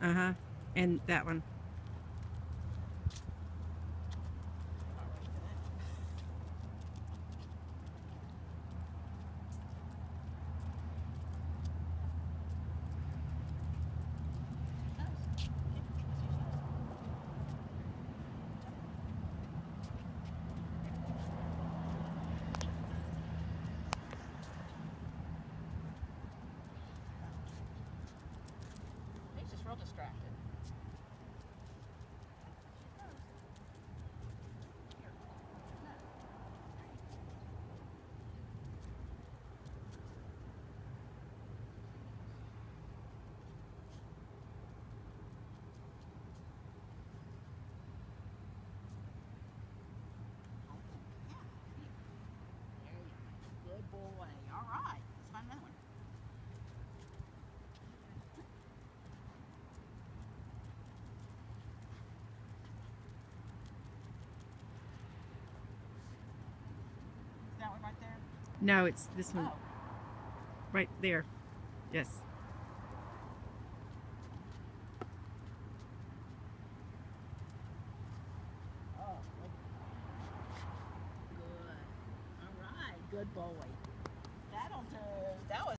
Uh-huh. And that one. Distracted. There you go. Good boy. All right. Let's find another one. Is that one right there? No, it's this one Oh. right there. Yes. Good boy. That'll do. That was